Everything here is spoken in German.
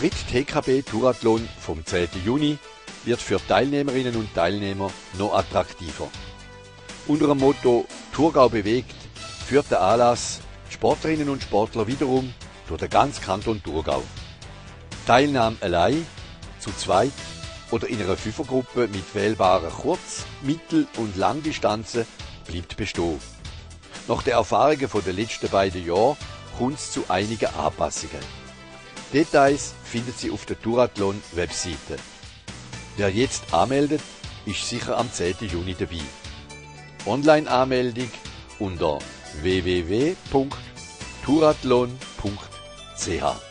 dritte TKB Tourathlon vom 10. Juni wird für Teilnehmerinnen und Teilnehmer noch attraktiver. Unter dem Motto Thurgau bewegt führt der Anlass Sportlerinnen und Sportler wiederum durch den ganzen Kanton Thurgau. Teilnahme allein, zu zweit oder in einer Fünfergruppe mit wählbaren Kurz-, Mittel- und Langdistanzen bleibt bestehen. Nach den Erfahrungen den letzten beiden Jahren kommt es zu einigen Anpassungen. Details findet Sie auf der Tourathlon-Webseite. Wer jetzt anmeldet, ist sicher am 10. Juni dabei. Online-Anmeldung unter www.tourathlon.ch